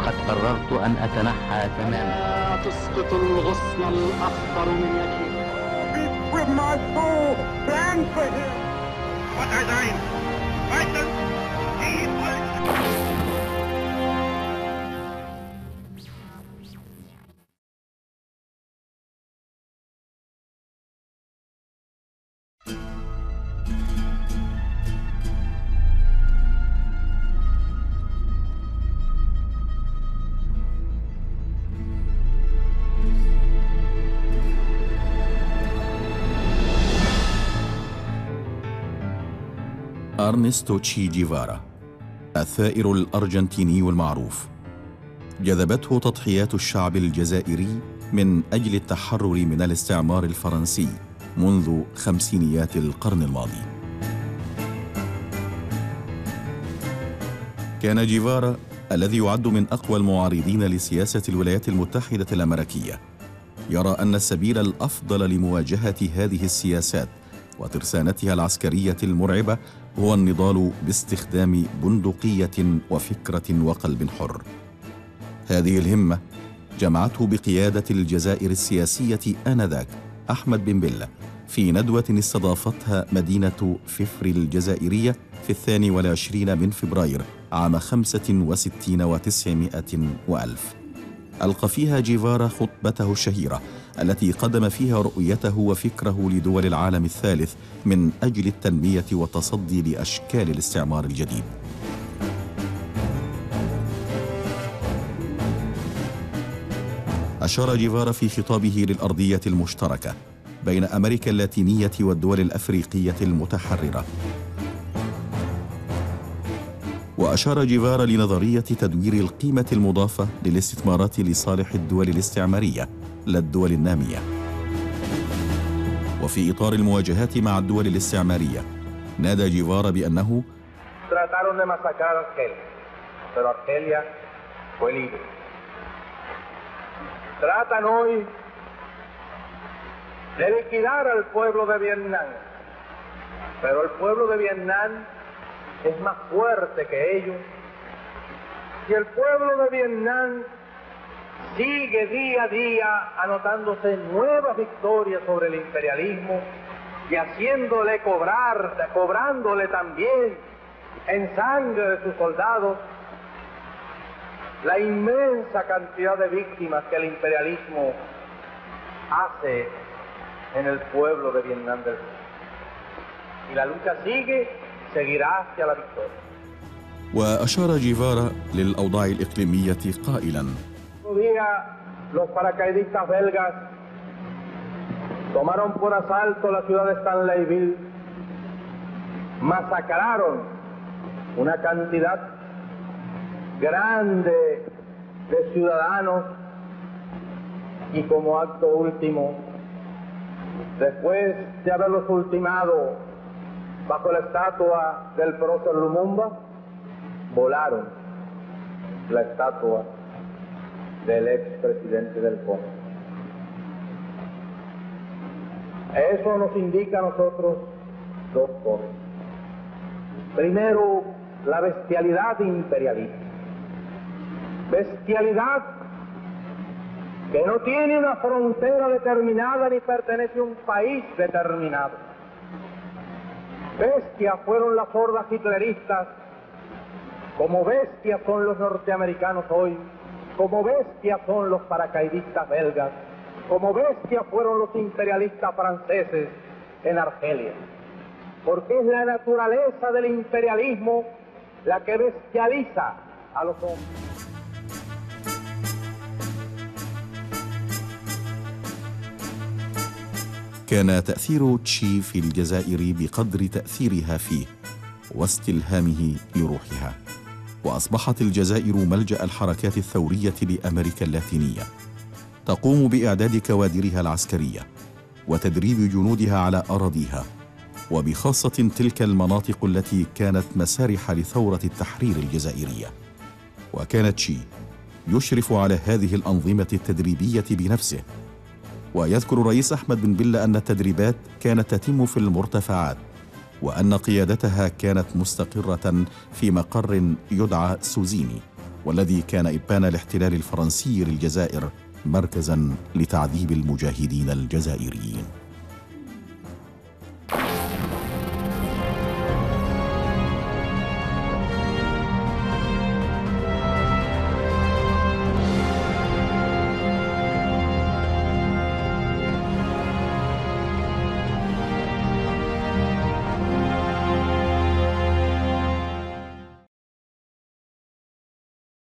لقد قررت أن أتنحى تماما. تسقط الغصن الأخضر من يدي أرنستو تشي جيفارا الثائر الأرجنتيني المعروف. جذبته تضحيات الشعب الجزائري من أجل التحرر من الاستعمار الفرنسي منذ خمسينيات القرن الماضي. كان جيفارا الذي يعد من أقوى المعارضين لسياسة الولايات المتحدة الأمريكية. يرى أن السبيل الأفضل لمواجهة هذه السياسات وترسانتها العسكرية المرعبة هو النضال باستخدام بندقية وفكرة وقلب حر. هذه الهمة جمعته بقيادة الجزائر السياسية آنذاك أحمد بن بلة في ندوة استضافتها مدينة ففر الجزائرية في الثاني والعشرين من فبراير عام خمسة وستين وتسعمائة وألف ألقى فيها جيفارا خطبته الشهيرة التي قدم فيها رؤيته وفكره لدول العالم الثالث من أجل التنمية والتصدي لأشكال الاستعمار الجديد. أشار جيفارا في خطابه للأرضية المشتركة بين أمريكا اللاتينية والدول الأفريقية المتحررة. وأشار جيفارا لنظرية تدوير القيمة المضافة للاستثمارات لصالح الدول الاستعمارية لا الدول النامية وفي إطار المواجهات مع الدول الاستعمارية نادى جيفارا بأنه. Tratan hoy de liquidar al pueblo de Vietnam, pero el pueblo de Vietnam es más fuerte que ellos. Y el pueblo de Vietnam sigue día a día anotándose nuevas victorias sobre el imperialismo y haciéndole cobrar, cobrándole también en sangre de sus soldados la inmensa cantidad de víctimas que el imperialismo hace en el pueblo de Vietnam del Sur. Y la lucha sigue, seguirá hacia la victoria. وأشار جيفارا للأوضاع الإقليمية قائلا Otro día, los paracaidistas belgas tomaron por asalto la ciudad de Stanleyville, masacraron una cantidad grande de ciudadanos y como acto último, después de haberlos ultimado bajo la estatua del prócer Lumumba, volaron la estatua del expresidente del Congo. Eso nos indica a nosotros dos cosas. Primero, la bestialidad imperialista. Bestialidad que no tiene una frontera determinada ni pertenece a un país determinado. Bestias fueron las hordas hitleristas, como bestias son los norteamericanos hoy, como bestias son los paracaidistas belgas, como bestias fueron los imperialistas franceses en Argelia. Porque es la naturaleza del imperialismo la que bestializa a los hombres. كان تأثير تشي في الجزائر بقدر تأثيرها فيه واستلهامه لروحها وأصبحت الجزائر ملجأ الحركات الثورية لأمريكا اللاتينية تقوم بإعداد كوادرها العسكرية وتدريب جنودها على أراضيها وبخاصة تلك المناطق التي كانت مسارح لثورة التحرير الجزائرية. وكان تشي يشرف على هذه الأنظمة التدريبية بنفسه ويذكر الرئيس أحمد بن بلة أن التدريبات كانت تتم في المرتفعات وأن قيادتها كانت مستقرة في مقر يدعى سوزيني والذي كان إبان الاحتلال الفرنسي للجزائر مركزا لتعذيب المجاهدين الجزائريين.